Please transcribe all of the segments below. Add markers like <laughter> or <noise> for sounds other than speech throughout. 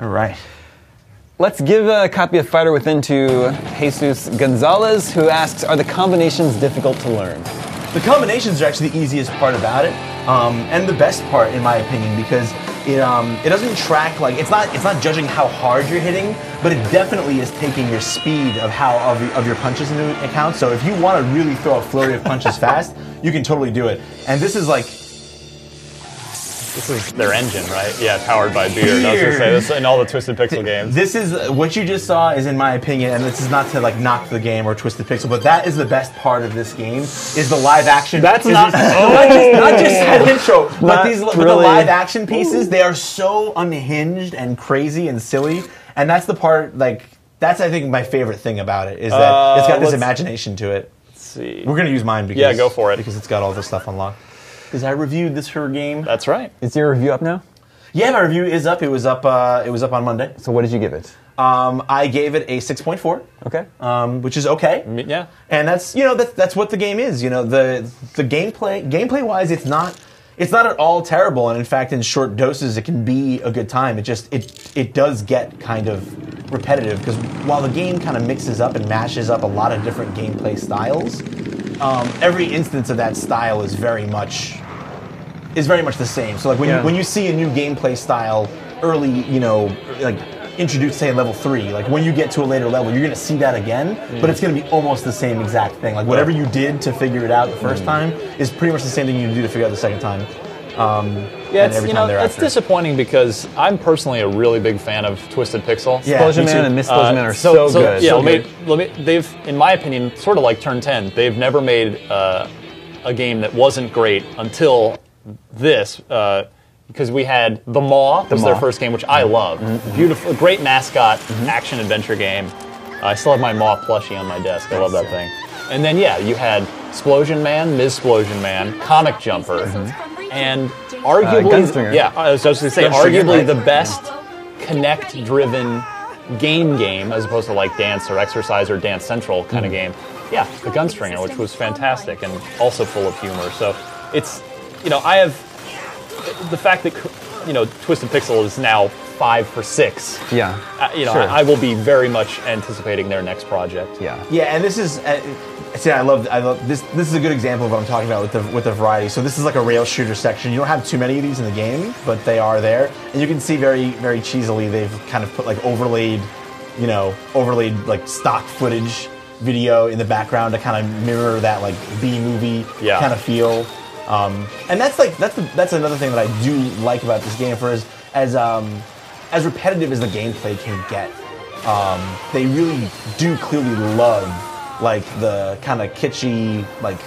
All right. Let's give a copy of Fighter Within to Jesus Gonzalez, who asks, "Are the combinations difficult to learn?" The combinations are actually the easiest part about it, um, and the best part, in my opinion, because it um, it doesn't track like it's not it's not judging how hard you're hitting, but it definitely is taking your speed of how of, of your punches into account. So if you want to really throw a flurry of punches <laughs> fast, you can totally do it. And this is like This is their engine, right? Yeah, powered by beer. I was gonna say this in all the Twisted Pixel games. This is what you just saw is, in my opinion, and this is not to like knock the game or Twisted Pixel, but that is the best part of this game is the live action. That's is- not- <laughs> not just not just that intro, but Not these but the live action pieces. They are so unhinged and crazy and silly, and that's the part like that's I think my favorite thing about it is that Uh, it's got this imagination to it. Let's see. We're gonna use mine because Yeah, go for it. because it's got all this stuff unlocked. Because I reviewed this her game. That's right. Is your review up now? Yeah, my review is up. It was up. Uh, it was up on Monday. So what did you give it? Um, I gave it a six point four. Okay. um, which is okay. Me- yeah. and that's you know that's that's what the game is. You know the the gameplay gameplay wise, it's not it's not at all terrible, and in fact, in short doses, it can be a good time. It just it it does get kind of repetitive because while the game kind of mixes up and mashes up a lot of different gameplay styles, um, every instance of that style is very much is very much the same. So like when Yeah. you when you see a new gameplay style early, you know, like introduced say in level three, like when you get to a later level, you're gonna see that again, but it's gonna be almost the same exact thing. Like whatever you did to figure it out the first time is pretty much the same thing you do to figure out the second time. Um, Yeah, it's, you time know, it's disappointing because I'm personally a really big fan of Twisted Pixel. Yeah, 'Splosion Man and Miss Explosion Uh, Man are so, good. Yeah, So let me, let me, they've, in my opinion, sort of like Turn 10, they've never made uh, a game that wasn't great until this, uh, because we had The Maw, was their Maw. first game, which I mm-hmm. love. Mm-hmm. Beautiful, great mascot, mm-hmm. action adventure game. Uh, I still have my Maw plushie on my desk. I love that thing. And then, yeah, you had 'Splosion Man, Ms. 'Splosion Man, Comic Jumper, and arguably, uh, Gunstringer. yeah, I was just going to say, Gunstringer, arguably right. the best Kinect-driven game game as opposed to like dance or exercise or dance central kind of game yeah the gunstringer which was fantastic and also full of humor so it's you know i have the fact that you know twisted pixel is now five for six yeah. uh, you know Sure. I, I will be very much anticipating their next project yeah. Yeah, and this is. Uh, see, I love. I love this. This is a good example of what I'm talking about with the with the variety. So this is like a rail shooter section. You don't have too many of these in the game, but they are there, and you can see very very cheesily they've kind of put like overlaid, you know, overlaid like stock footage video in the background to kind of mirror that like B movie Yeah. kind of feel. Um, and that's like that's the, that's another thing that I do like about this game for as as um, as repetitive as the gameplay can get. Um, they really do clearly love like the kind of kitschy like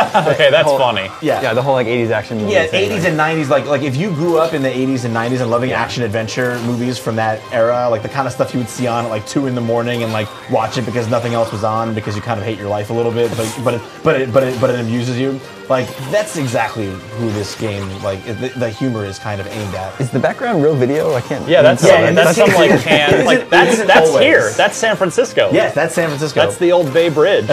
<laughs> okay that's whole- funny yeah Yeah, the whole like 80s action movie. yeah, thing, 80s like- and 90s. Like, like if you grew up in the 80s and 90s and loving action adventure movies from that era, like the kind of stuff you would see on at like two in the morning and like watch it because nothing else was on because you kind of hate your life a little bit, but but it, but it, but it, but it amuses you. Like that's exactly who this game like the, the humor is kind of aimed at. Is the background real video? I can't. yeah that's Yeah, some, and that's this- some like <laughs> can isn't- like that's isn't that's always. here that's san francisco Yes, that's San Francisco. that's the old bay bridge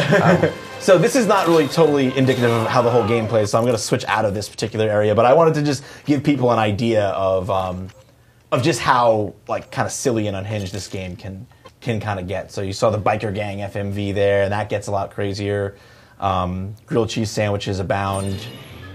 So this is not really totally indicative of how the whole game plays. So I'm going to switch out of this particular area, but I wanted to just give people an idea of um, of just how like kind of silly and unhinged this game can can kind of get. So you saw the biker gang FMV there, and that gets a lot crazier. Um, grilled cheese sandwiches abound.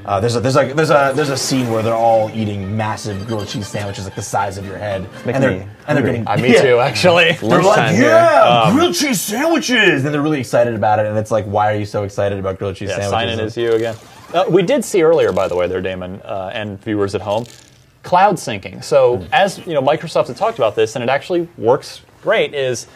Uh, there's a there's like there's a there's a scene where they're all eating massive grilled cheese sandwiches like the size of your head, making and they're me and they're getting uh, me yeah. too actually They're like, yeah, grilled cheese sandwiches, and they're really excited about it. And it's like, why are you so excited about grilled cheese Yeah, sandwiches? sign in as you again. Uh, we did see earlier, by the way, there, Damon, uh, and viewers at home, cloud syncing. So Hmm. as you know, Microsoft had talked about this, and it actually works great. Is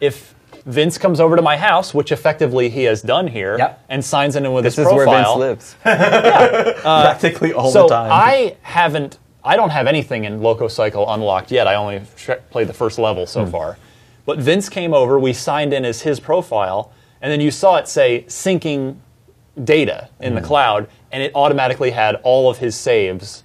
if Vince comes over to my house, which effectively he has done here, Yep. and signs in with This his is where. Vince lives. <laughs> practically all so the time. So I haven't. I don't have anything in LocoCycle unlocked yet. I only played the first level Hmm. so far. But Vince came over. We signed in as his profile, and then you saw it say syncing data in Hmm. the cloud, and it automatically had all of his saves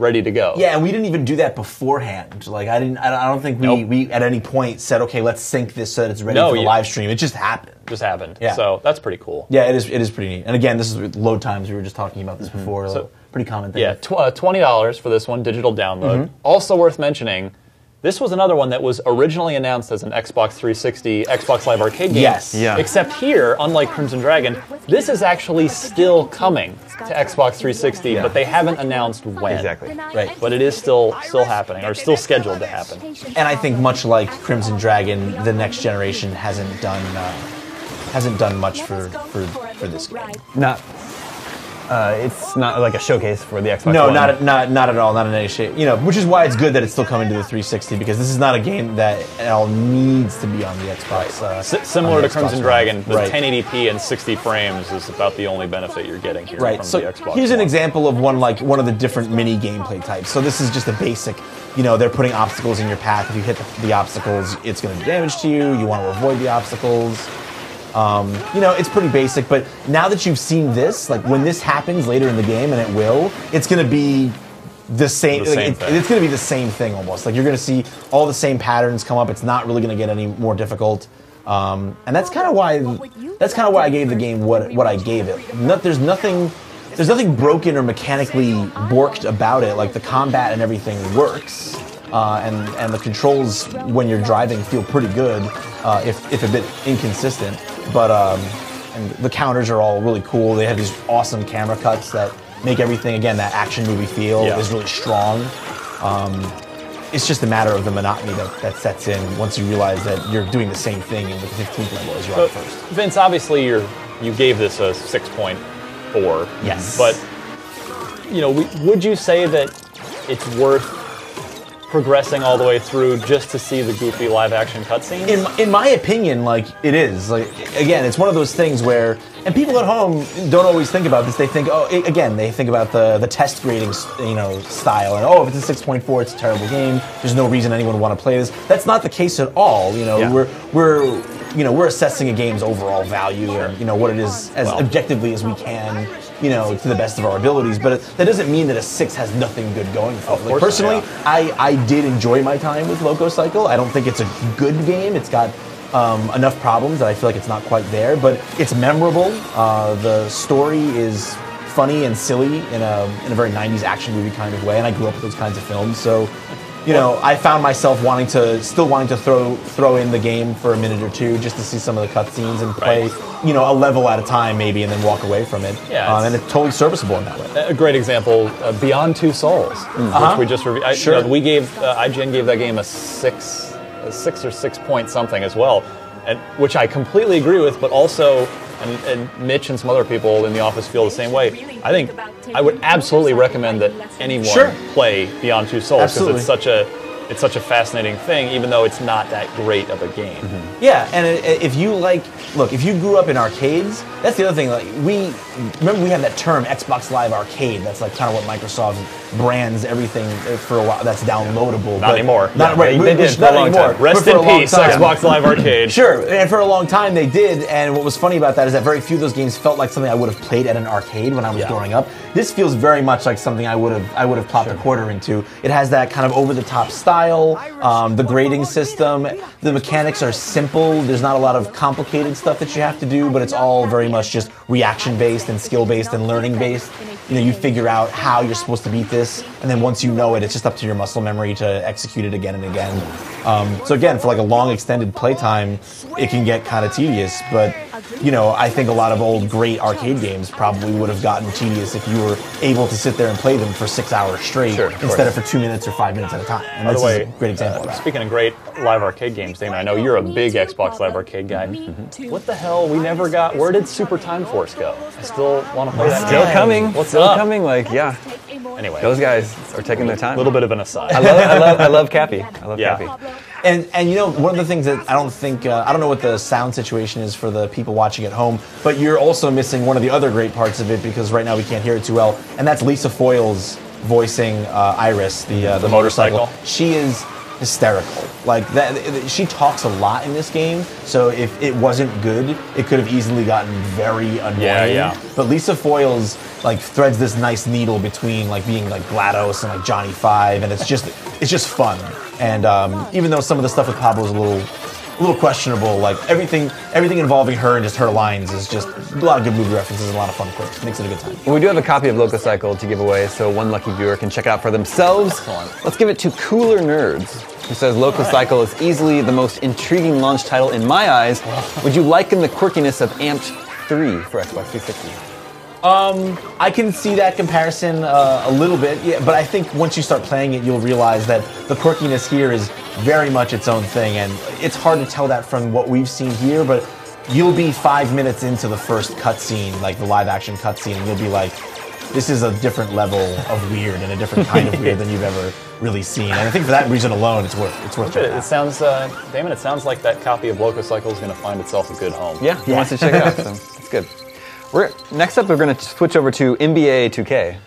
ready to go. yeah, and we didn't even do that beforehand. Like I didn't. I don't- think we, Nope. we at any point said, okay, let's sync this so that it's ready No, for the live stream. It just happened. just happened. Yeah. So that's pretty cool. Yeah, it is. It is pretty neat. And again, this is load times. We were just talking about this before. Mm-hmm. So- pretty common thing. Yeah, tw- uh, twenty dollars for this one, digital download. Mm-hmm. Also worth mentioning, This was another one that was originally announced as an Xbox 360, Xbox Live Arcade game. Yes. Yeah. Except here, unlike Crimson Dragon, this is actually still coming to Xbox 360, Yeah. but they haven't announced when. Exactly. Right. But it is still still happening, or still scheduled to happen. And I think much like Crimson Dragon, the next generation hasn't done uh, hasn't done much for for, for this game. Not. Uh, it's not like a showcase for the Xbox. No, One. not not not at all, not in any shape. You know, which is why it's good that it's still coming to the 360 because this is not a game that at all needs to be on the Xbox. Uh, S- similar on to Xbox Crimson One. Dragon, the right. 1080p and 60 frames is about the only benefit you're getting here Right. from So the Xbox. here's an example of one like one of the different mini gameplay types. So this is just a basic. You know, they're putting obstacles in your path. If you hit the, the obstacles, it's going to do damage to you. You want to avoid the obstacles. Um, you know, it's pretty basic. But now that you've seen this, like when this happens later in the game, and it will, it's going to be the same. The like, same it- it's going to be the same thing almost. Like you're going to see all the same patterns come up. It's not really going to get any more difficult. Um, and that's kind of why that's kind of why I gave the game what what I gave it. No, there's nothing there's nothing broken or mechanically borked about it. Like the combat and everything works, uh, and and the controls when you're driving feel pretty good, uh, if if a bit inconsistent. But um, and the counters are all really cool. They have these awesome camera cuts that make everything again that action movie feel Yeah. is really strong. Um, it's just a matter of the monotony that, that sets in once you realize that you're doing the same thing in the 15th level as you are first. Vince, obviously, you're you gave this a 6.4. Yes. But you know, we, would you say that it's worth progressing all the way through just to see the goofy live action cutscenes? in my, in my opinion, like it is. Like again, it's one of those things where, and people at home don't always think about this. They think, oh, i- again, they think about the the test grading, you know, style, and oh, if it's a six point four, it's a terrible game. There's no reason anyone would want to play this. That's not the case at all. You know, Yeah. we're we're you know we're assessing a game's overall value and you know what it is as Well- objectively as we can. You know, to the best of our abilities, but it, that doesn't mean that a six has nothing good going for it. Like, personally, yeah. I, I did enjoy my time with LocoCycle. I don't think it's a good game. It's got um, enough problems that I feel like it's not quite there, but it's memorable. Uh, the story is funny and silly in a, in a very 90s action movie kind of way, and I grew up with those kinds of films. So, you know, I found myself wanting to, still wanting to throw throw in the game for a minute or two just to see some of the cutscenes and play, Right. you know, a level at a time maybe, and then walk away from it. Yeah, um, and it's- it's totally serviceable in that way. a great example, uh, Beyond Two Souls, Uh-huh. which we just reviewed. I- you Sure. know, we gave uh, IGN gave that game a six, a six or six point something as well, and which I completely agree with. But also, and, and Mitch and some other people in the office feel the same way. I think I would absolutely recommend that anyone Sure. play Beyond Two Souls because it's such a it's such a fascinating thing, even though it's not that great of a game. Mm-hmm. Yeah, and if you like, look, if you grew up in arcades, that's the other thing. Like we remember, we had that term Xbox Live Arcade. That's like kind of what Microsoft brands everything for a while. That's downloadable. Not anymore. Not Yeah, right. they- they which did for not a long anymore, time. Rest in peace, time. Xbox Live Arcade. <laughs> Sure, and for a long time they did. And what was funny about that is that very few of those games felt like something I would have played at an arcade when I was Yeah. growing up. This feels very much like something I would have I would have popped a quarter into. It has that kind of over the top style, um, the grading system. The mechanics are simple. There's not a lot of complicated stuff that you have to do, but it's all very much just reaction based and skill based and learning based. You know, you figure out how you're supposed to beat this, and then once you know it, it's just up to your muscle memory to execute it again and again. Um, so again, for like a long extended playtime, it can get kind of tedious. But you know, I think a lot of old great arcade games probably would have gotten tedious if you were able to sit there and play them for six hours straight Sure, of instead of for two minutes or five minutes at a time. And By this the way, is a great example uh, of. Speaking of great live arcade games, Dana, I know you're a big Xbox Live Arcade guy. What the hell? We never got. Where did Super Time Force go? I still want to play that. Still game. coming. What's Still up? coming. Like, yeah, Anyway, those guys are taking their time. a little bit of an aside. I love, I love, I love Cappy. I love Yeah. Cappy. And and you know one of the things that I don't think uh, I don't know what the sound situation is for the people watching at home, but you're also missing one of the other great parts of it because right now we can't hear it too well, and that's Lisa Foiles voicing uh, Iris, the uh, the, motorcycle. motorcycle. She is hysterical. Like that, she talks a lot in this game. So if it wasn't good, it could have easily gotten very annoying. Yeah, yeah. But Lisa Foiles like threads this nice needle between like being like GLaDOS and like Johnny Five, and it's just it's just fun. And um, even though some of the stuff with Pablo is a little a little questionable, like everything everything involving her and just her lines is just a lot of good movie references and a lot of fun quotes. Makes it a good time. Well, we do have a copy of LocoCycle to give away, so one lucky viewer can check it out for themselves. Excellent. Let's give it to Cooler Nerds. who says LocoCycle is easily the most intriguing launch title in my eyes. Would you liken the quirkiness of Amped 3 for Xbox 360? I can see that comparison uh, a little bit, yeah, but I think once you start playing it, you'll realize that the quirkiness here is very much its own thing, and it's hard to tell that from what we've seen here. But you'll be five minutes into the first cutscene, like the live action cutscene, and you'll be like, "This is a different level of weird and a different kind of weird than you've ever really seen." And I think for that reason alone, it's worth it's worth It, it sounds, uh, Damon. It sounds like that copy of LocoCycle is going to find itself a good home. Yeah, he Yeah. wants to check it out, <laughs> so that's good. We're, next up, we're going to switch over to NBA 2K.